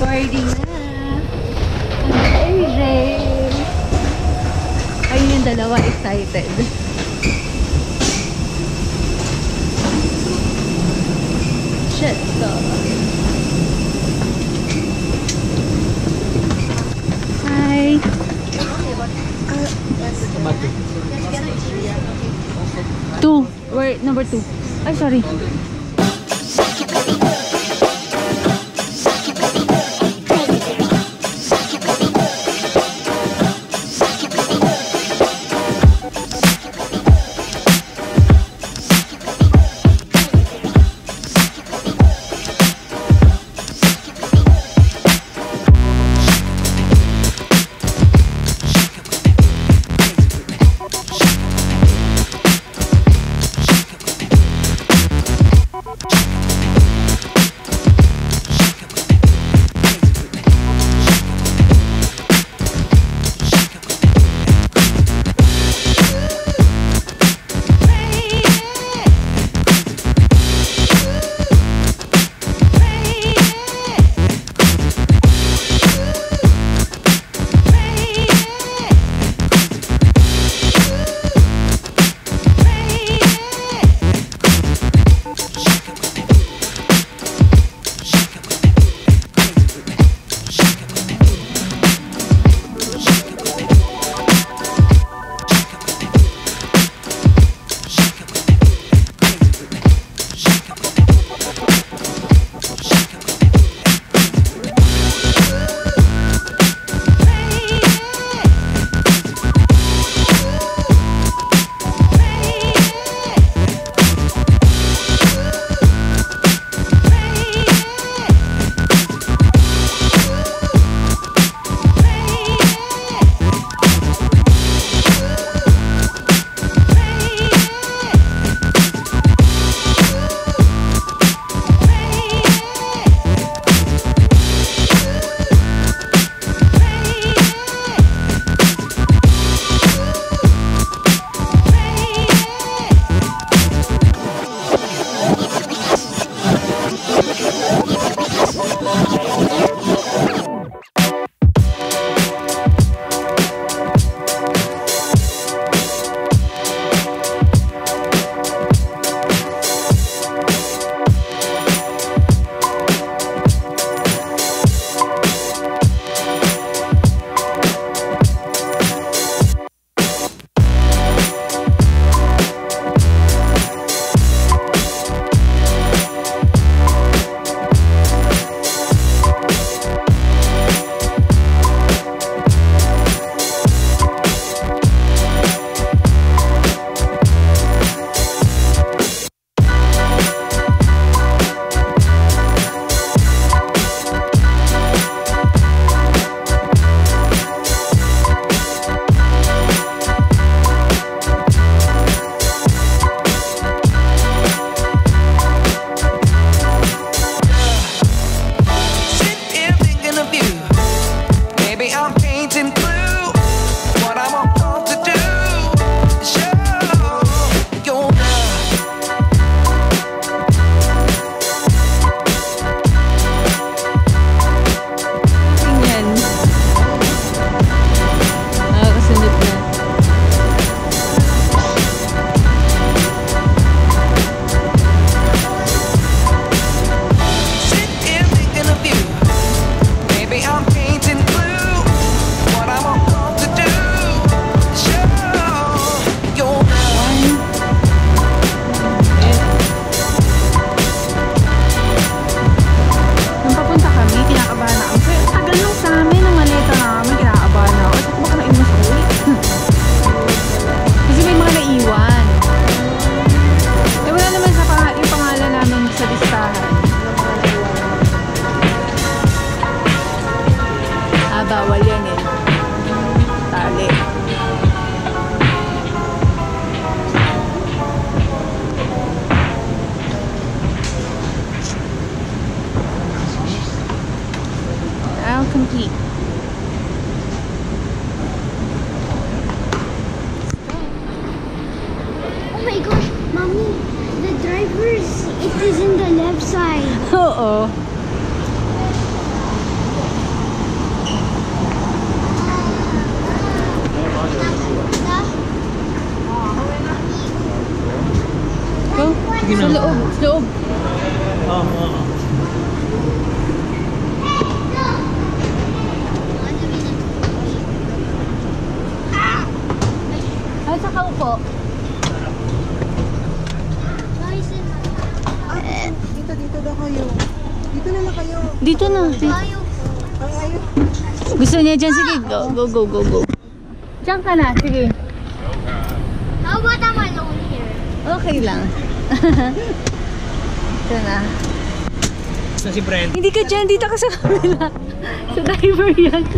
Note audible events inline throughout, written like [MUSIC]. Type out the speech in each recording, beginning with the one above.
Boarding na. Ang. Ayun yung dalawa excited. 选择了。嗨。Two. Uh, Wait, number two. I'm sorry. My gosh, mommy, the driver's it is in the left side. Oo. Go. Sige Sa loob. Sa loob. Oo, oo. Ay, sa kaupo. Dito, dito daw kayo. Dito na lang kayo. Dito na. Ang ayaw. Gusto niya dyan. Sige, go, go, go, go, go. Diyan ka na. Sige. How about I'm alone here? Okay lang. [LAUGHS] Ito na. Saan si Brent? Hindi ka dyan. Dito ka sa kabila. [LAUGHS] Sa driver yan. [LAUGHS]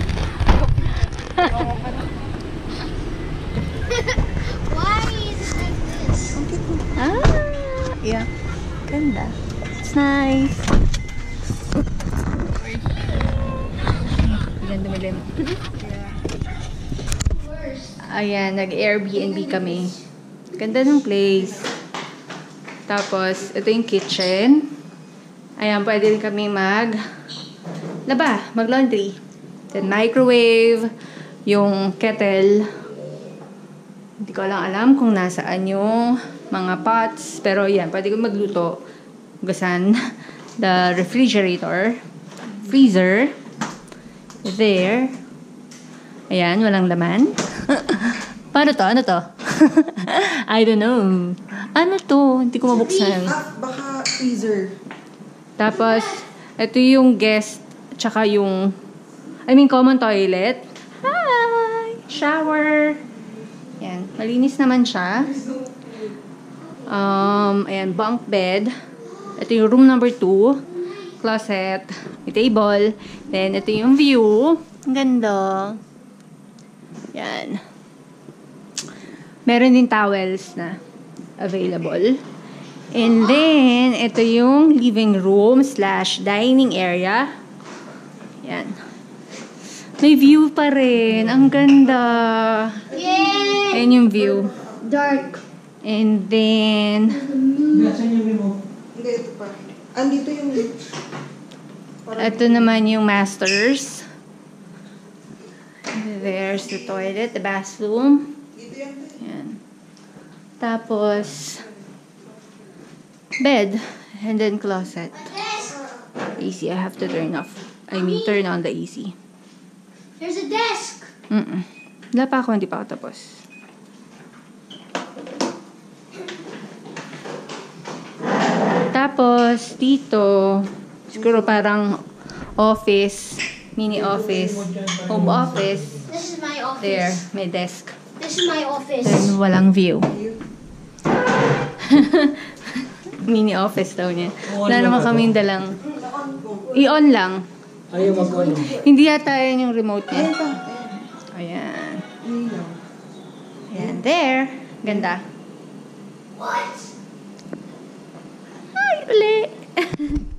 Why is it like this? Ah, yeah. Ganda. It's nice. Ayan, dumilim. Ayan, nag-Airbnb kami. Ganda ng place. Tapos, ito yung kitchen. Ayan, pwede rin kami mag laba, mag-laundry. Then, microwave, yung kettle. Hindi ko lang alam kung nasaan yung mga pots. Pero yan, pwede ko magluto. Gasan. The refrigerator. Freezer. There. Ayan, walang laman. [LAUGHS] Paano to? Ano to? [LAUGHS] I don't know. Ano to? Hindi ko mabuksan. Ah, baka freezer. Tapos, ito yung guest, tsaka yung, I mean, common toilet. Hi! Shower. Yan. Malinis naman siya. Um, ayan, bunk bed. Ito yung room number 2. Closet. May table. Then, ito yung view. Ang ganda. Yan. Meron din towels na available. And then, ito yung living room slash dining area. Yan. May view pa rin. Ang ganda. Yay! Ayan yung view. Dark. And then, Saan yung remote? Hindi, ito pa. Andito yung... ito naman yung masters. There's the toilet, the bathroom. Yan. Tapos, bed. And then closet. AC, I have to turn off. I mean, turn on the AC. There's a desk. Mm-mm. Wala pa ako, hindi pa ako tapos. Tapos, dito, siguro parang office, mini office, home office. This is my office. There, may desk. This is my office. Then, walang view. [LAUGHS] mini office daw niya. Wala naman kaming dalang. I-on lang. Ayaw mag-ano. Hindi yata yun yung remote niya. Ayan. Ayan, there. Ganda. What? Hi, [LAUGHS] Ulek.